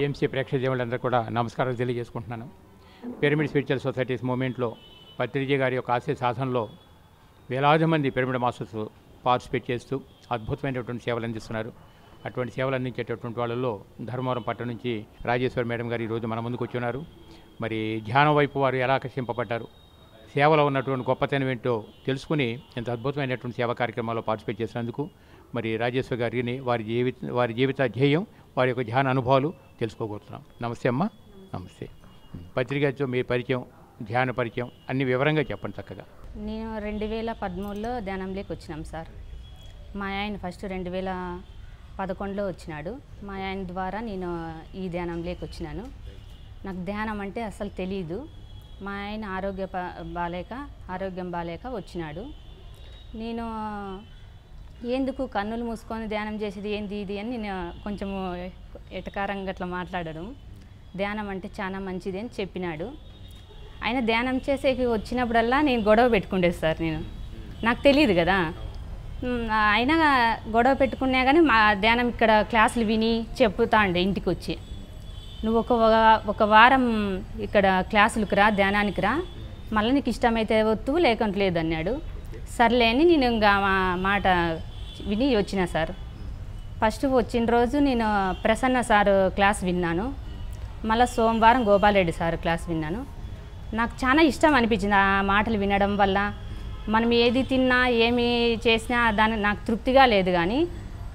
BMC ప్రేక్షక దేవుళ్ళందరూ కూడా నమస్కారాలు తెలియజేసుకుంటున్నాను. పిరమిడ్ స్పిరిచువల్ సొసైటీస్ మూమెంట్లో పత్రిజీ గారి యొక్క ఆశయ సాధనలో వేలాది మంది పిరమిడ్ మాస్టర్స్ పార్టిసిపేట్ చేస్తూ అద్భుతమైనటువంటి సేవలు అందిస్తున్నారు. అటువంటి సేవలు అందించేటటువంటి వాళ్ళలో ధర్మవరం పట్టణం నుంచి రాజేశ్వరి మేడం గారు ఈరోజు మన ముందుకు వచ్చి ఉన్నారు మరి ధ్యానం వైపు వారు ఎలా ఆకర్షింపబడ్డారు? సేవలో ఉన్నటువంటి గొప్పతనం ఏంటో తెలుసుకుని ఇంత అద్భుతమైనటువంటి సేవా కార్యక్రమాల్లో పార్టిసిపేట్ చేసినందుకు మరి రాజేశ్వర్ గారిని వారి జీవిత వారి జీవిత ధ్యేయం వారి యొక్క ధ్యాన అనుభవాలు తెలుసుకోబోతున్నాం నమస్తే అమ్మ. నమస్తే. పత్రికతో మీ పరిచయం ధ్యాన పరిచయం అన్ని వివరంగా చెప్పండి చక్కగా. నేను రెండు వేల పదమూడులో ధ్యానంలోకి వచ్చినాం సార్. మా ఆయన ఫస్ట్ రెండు వేల పదకొండులో వచ్చినాడు. మా ఆయన ద్వారా నేను ఈ ధ్యానంలోకి వచ్చినాను. నాకు ధ్యానం అంటే అసలు తెలియదు మా ఆయన ఆరోగ్య బాలేక ఆరోగ్యం బాలేక వచ్చినాడు. నేను ఎందుకు కన్నులు మూసుకొని ధ్యానం చేసేది ఏంది ఇది? అని నేను కొంచెము ఎటకారంగా అట్లా మాట్లాడడం. ధ్యానం అంటే చాలా మంచిది అని చెప్పినాడు. ఆయన ధ్యానం చేసేకి వచ్చినప్పుడల్లా నేను గొడవ పెట్టుకుండేది సార్ నేను. నాకు తెలియదు కదా. ఆయన అయినా గొడవ పెట్టుకున్నా కానీ మా ధ్యానం ఇక్కడ క్లాసులు విని చెప్తా ఉండే ఇంటికి వచ్చి నువ్వు ఒక ఒక వారం ఇక్కడ క్లాసులకు రా ధ్యానానికి రా. మళ్ళీ నీకు ఇష్టమైతే వద్దు లేకుంటే లేదు అన్నాడు. సర్లే అని నేను ఇంకా మా మాట విని వచ్చిన సార్. ఫస్ట్ వచ్చిన రోజు నేను ప్రసన్న సార్ క్లాస్ విన్నాను. మళ్ళీ సోమవారం గోపాలరెడ్డి సార్ క్లాస్ విన్నాను. నాకు చాలా ఇష్టం అనిపించింది ఆ మాటలు వినడం వల్ల. మనం ఏది తిన్నా ఏమి చేసినా దాని నాకు తృప్తిగా లేదు కానీ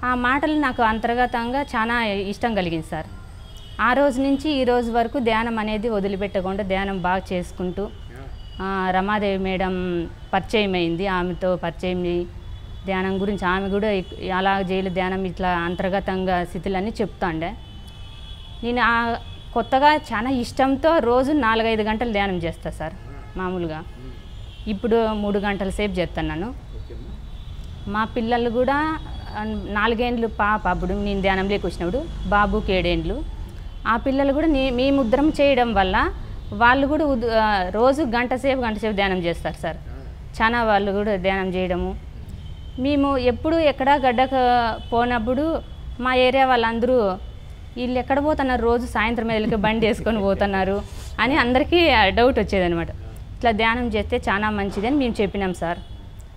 ఆ మాటలు నాకు అంతర్గతంగా చాలా ఇష్టం కలిగింది సార్. ఆ రోజు నుంచి ఈ రోజు వరకు ధ్యానం అనేది వదిలిపెట్టకుండా ధ్యానం బాగా చేసుకుంటూ రమాదేవి మేడం పరిచయం అయింది ఆమెతో పరిచయం ధ్యానం గురించి ఆమె కూడా అలా జైలు ధ్యానం ఇట్లా అంతర్గతంగా స్థితులన్నీ చెప్తాండే. నేను ఆ కొత్తగా చాలా ఇష్టంతో రోజు నాలుగైదు గంటలు ధ్యానం చేస్తా సార్ మామూలుగా. ఇప్పుడు మూడు గంటల సేపు చేస్తున్నాను మా పిల్లలు కూడా నాలుగేండ్లు పాప అప్పుడు నేను ధ్యానంలోకి వచ్చినప్పుడు బాబుకి ఏడేండ్లు. ఆ పిల్లలు కూడా నీ మీ ముద్రం చేయడం వల్ల వాళ్ళు కూడా రోజు గంట సేపు గంట సేపు ధ్యానం చేస్తారు సార్. చాలా వాళ్ళు కూడా ధ్యానం చేయడము. మేము ఎప్పుడు ఎక్కడ గడ్డకు పోనప్పుడు మా ఏరియా వాళ్ళందరూ వీళ్ళు ఎక్కడ పోతున్నారు రోజు? సాయంత్రం వెళ్ళి బండి వేసుకొని పోతున్నారు అని అందరికీ డౌట్ వచ్చేదనమాట ఇట్లా ధ్యానం చేస్తే చాలా మంచిది అని మేము చెప్పినాం సార్.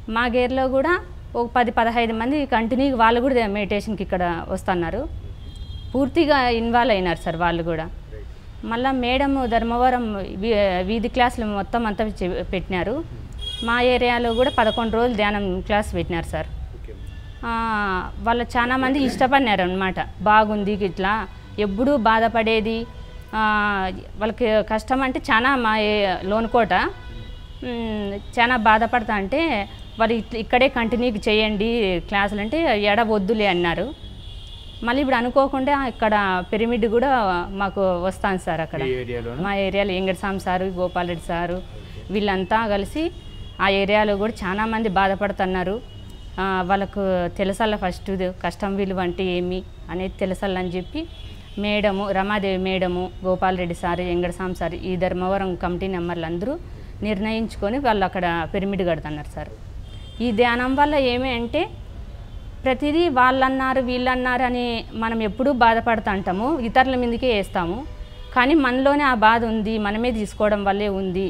మా గేర్లో కూడా ఒక పది పదహైదు మంది కంటిన్యూ వాళ్ళు కూడా మెడిటేషన్కి ఇక్కడ వస్తున్నారు. పూర్తిగా ఇన్వాల్వ్ అయినారు సార్ వాళ్ళు కూడా. మళ్ళీ మేడం ధర్మవరం వీ- వీధి క్లాసులు మొత్తం అంతా చె- పెట్టినారు. మా ఏరియాలో కూడా పదకొండు రోజులు ధ్యానం క్లాస్ పెట్టినారు సార్. వాళ్ళు చాలా మంది ఇష్టపడినారు అనమాట బాగుంది ఇట్లా ఎప్పుడూ బాధపడేది. వాళ్ళకి కష్టం అంటే చాలా మా ఏ- లోనుకోట చాలా బాధపడతా అంటే వాళ్ళు ఇక్కడే కంటిన్యూ చేయండి క్లాసులు అంటే ఎడ వద్దులే అన్నారు. మళ్ళీ ఇప్పుడు అనుకోకుండా ఇక్కడ పిరమిడ్ కూడా మాకు వస్తాను సార్ అక్కడ. మా ఏరియాలో ఎంగడసాం సారు గోపాలరెడ్డి సారు వీళ్ళంతా కలిసి ఆ ఏరియాలో కూడా చాలామంది బాధపడుతున్నారు. వాళ్ళకు తెలుసల్ల ఫస్ట్ కష్టం విలువ అంటే ఏమి అనేది తెలుసల్లని చెప్పి madam Ramadevi madam Gopalreddy sir ఎంగడసాం sir ఈ ధర్మవరం కమిటీ నెంబర్లు అందరూ నిర్ణయించుకొని వాళ్ళు అక్కడ పిరమిడ్ కడుతున్నారు సార్. ఈ ధ్యానం వల్ల ఏమి అంటే ప్రతిదీ వాళ్ళన్నారు వీళ్ళన్నారు అని మనం ఎప్పుడూ బాధపడుతుంటాము ఇతరుల మీదకే వేస్తాము. కానీ మనలోనే ఆ బాధ ఉంది మనమే తీసుకోవడం వల్లే ఉంది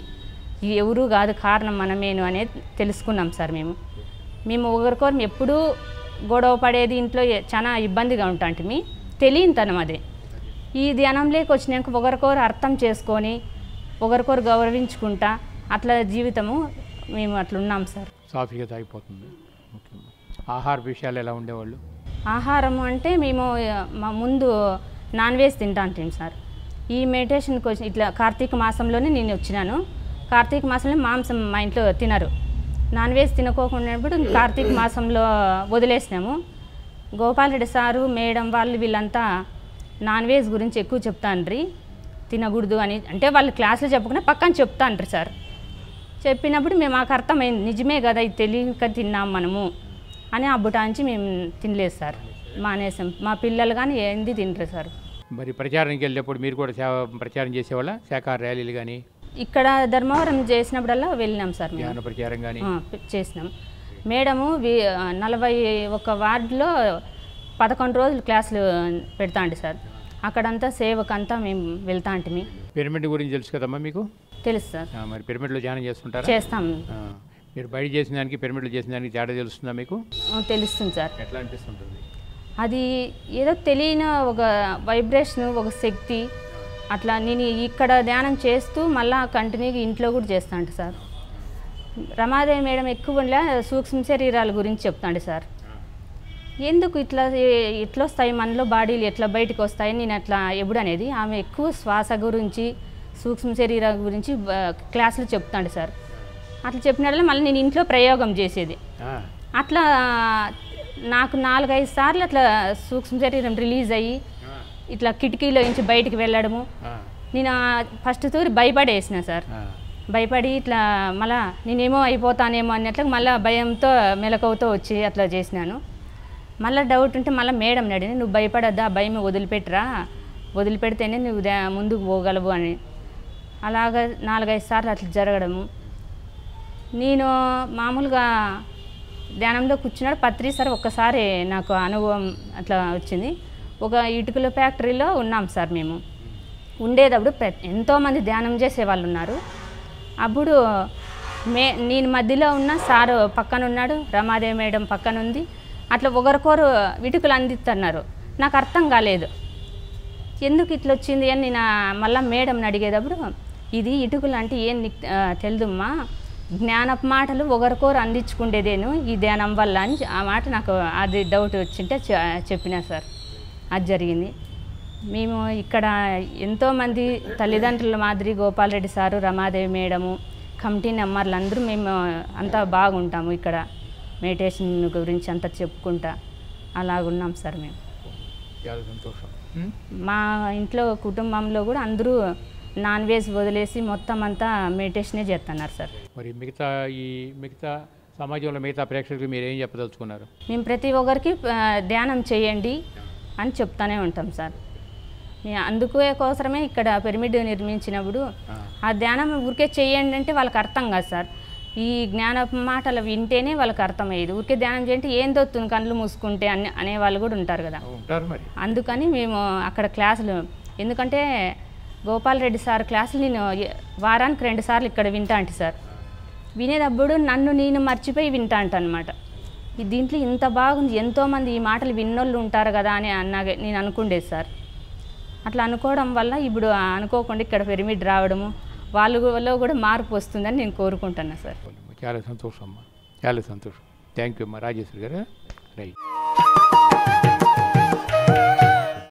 ఇది ఎవరు కాదు కారణం మనమేను అనేది తెలుసుకున్నాం సార్ మేము. మేము ఒకరికొరం ఎప్పుడూ గొడవ పడేది ఇంట్లో చాలా ఇబ్బందిగా ఉంటాంటిమి తెలియనితనం అదే. ఈ ధ్యానంలోకి వచ్చినాక ఒకరికొకరు అర్థం చేసుకొని ఒకరికొకరు గౌరవించుకుంటా అట్లా జీవితము మేము అట్లా ఉన్నాం సార్. సాఫీగా తాగిపోతుంది. ఆహార విషయాలు ఎలా ఉండేవాళ్ళు? ఆహారం అంటే మేము మా ముందు నాన్ వెజ్ తింటా ఉంటాం సార్. ఈ మెడిటేషన్కి వచ్చి ఇట్లా కార్తీక మాసంలోనే నేను వచ్చినాను. కార్తీక మాసంలో మాంసం మా ఇంట్లో తినరు. నాన్ వెజ్ తినకోకుండా కార్తీక మాసంలో వదిలేసినాము. గోపాలరెడ్డి సారు మేడం వాళ్ళు వీళ్ళంతా నాన్ వెజ్ గురించి ఎక్కువ చెప్తాండ్రి. తినకూడదు అని అంటే వాళ్ళు క్లాసులు చెప్పకుండా పక్కన చెప్తాండ్రి సార్. చెప్పినప్పుడు మేము మాకు అర్థమైంది నిజమే కదా ఇది తెలియక తిన్నాం మనము అని ఆ బుటాంచి మేము తినలేదు సార్. మానేసాం. మా పిల్లలు కానీ ఏంది తినరు సార్. మరి ప్రచారానికి వెళ్ళేటప్పుడు మీరు కూడా సేవ ప్రచారం చేసేవాళ్ళ? శాఖ ర్యాలీలు కానీ ఇక్కడ ధర్మవరం చేసినప్పుడల్లా వెళ్ళినాం సార్ మేము. చేసినాం. మేడము నలభై ఒక వార్డులో పదకొండు రోజులు క్లాసులు పెడతా అండి సార్. అక్కడంతా సేవకంతా మేము వెళ్తా అంటే పిరమిడ్ గురించి తెలుసు కదమ్మా మీకు? తెలుసు సార్. మరి పిరమిడ్లో ధ్యానం చేస్తుంటారా? చేస్తాం. మీరు బయట చేసిన దానికి పిరమిడ్లో చేసిన దానికి తేడా తెలుస్తుందా మీకు? తెలుస్తుంది సార్. ఎట్లా అనిపిస్తుంటుంది? అది ఏదో తెలియని ఒక వైబ్రేషన్ ఒక శక్తి అట్లా నేను ఇక్కడ ధ్యానం చేస్తూ మళ్ళా కంటిన్యూగా ఇంట్లో కూడా చేస్తాను సార్. రమాదేవి మేడం ఎక్కువ ఉండే సూక్ష్మ శరీరాల గురించి చెప్తాండి సార్. ఎందుకు ఇట్లా ఇట్లా వస్తాయి మనలో బాడీలు ఎట్లా బయటకు వస్తాయి నేను అట్లా ఎప్పుడు అనేది ఆమె ఎక్కువ శ్వాస గురించి సూక్ష్మ శరీరాల గురించి క్లాసులు చెప్తాండి సార్. అట్లా చెప్పినట్లే మళ్ళీ నేను ఇంట్లో ప్రయోగం చేసేది. అట్లా నాకు నాలుగైదు సార్లు అట్లా సూక్ష్మ శరీరం రిలీజ్ అయ్యి ఇట్లా కిటికీలో నుంచి బయటికి వెళ్ళడము. నేను ఫస్ట్ తూరి భయపడేసిన సార్. భయపడి ఇట్లా మళ్ళా నేనేమో అయిపోతానేమో అన్నట్లు మళ్ళీ భయంతో మెలకువతో వచ్చి అట్లా చేసినాను. మళ్ళీ డౌట్ ఉంటే మళ్ళీ మేడం అడిగి నువ్వు భయపడద్దా? ఆ భయం వదిలిపెట్టరా. వదిలిపెడితేనే నువ్వు ముందుకు పోగలవు అని. అలాగ నాలుగైదు సార్లు అట్లా జరగడము. నేను మామూలుగా ధ్యానంలో కూర్చున్నాడు పత్రి సార్ ఒక్కసారి నాకు అనుభవం అట్లా వచ్చింది. ఒక ఇటుకల ఫ్యాక్టరీలో ఉన్నాం సార్ మేము. ఉండేటప్పుడు ప్ర ఎంతోమంది ధ్యానం చేసే వాళ్ళు ఉన్నారు. అప్పుడు మే నేను మధ్యలో ఉన్న సారు పక్కన ఉన్నాడు రమాదేవి మేడం పక్కన ఉంది. అట్లా ఒకరికొరు ఇటుకలు అందిస్తున్నారు నాకు అర్థం కాలేదు. ఎందుకు ఇట్లా వచ్చింది అని నేను మళ్ళీ మేడంని అడిగేటప్పుడు ఇది ఇటుకలు అంటే ఏం నీకు ఆ, తెలుదమ్మా. జ్ఞానపు మాటలు ఒకరికొరు అందించుకుండేదేను ఈ ధ్యానం వల్ల అని ఆ మాట నాకు అది డౌట్ వచ్చింటే చె- చెప్పిన సార్. అది జరిగింది. మేము ఇక్కడ ఎంతోమంది తల్లిదండ్రుల మాదిరి Gopalreddy sir Ramadevi madam committee నెంబర్లు అందరూ మేము అంతా బాగుంటాము ఇక్కడ. మెడిటేషన్ గురించి అంతా చెప్పుకుంటా అలాగున్నాం సార్ మేము. చాలా సంతోషం. ఉం? మా ఇంట్లో కుటుంబంలో కూడా అందరూ నాన్ వెజ్ వదిలేసి మొత్తం అంతా మెడిటేషనే చేస్తున్నారు సార్. మరి మిగతా ఈ మిగతా సమాజంలో మిగతా ప్రేక్షకులకు మీరు ఏం చెప్పదలుచుకున్నారు? మేము ప్రతి ఒక్కరికి ధ్యానం చేయండి. అని చెప్తానే ఉంటాం సార్. అందుకే కోసమే ఇక్కడ పిరమిడ్ నిర్మించినప్పుడు ఆ, ధ్యానం ఊరికే చేయండి అంటే వాళ్ళకి అర్థం కాదు సార్. ఈ జ్ఞాన మాటలు వింటేనే వాళ్ళకి అర్థమయ్యేది. ఊరికే ధ్యానం చేయంటే ఏం దొత్తుంది కళ్ళు మూసుకుంటే అని అనేవాళ్ళు కూడా ఉంటారు కదా. అందుకని మేము అక్కడ క్లాసులు ఎందుకంటే గోపాల్ రెడ్డి సార్ క్లాసులు నేను వారానికి రెండు సార్లు ఇక్కడ వింటా అంటే సార్. వినేటప్పుడు నన్ను నేను మర్చిపోయి వింటా అంట అనమాట దీంట్లో ఇంత బాగుంది ఎంతోమంది ఈ మాటలు విన్నోళ్ళు ఉంటారు కదా అని అన్నాగే నేను అనుకుండేది సార్. అట్లా అనుకోవడం వల్ల ఇప్పుడు అనుకోకుండా ఇక్కడ పిరమిడ్ రావడము వాళ్ళలో కూడా మార్పు వస్తుందని నేను కోరుకుంటున్నా సార్. చాలా సంతోషం అమ్మా చాలా సంతోషం. థ్యాంక్ యూ అమ్మా రాజేశ్వరి గారు.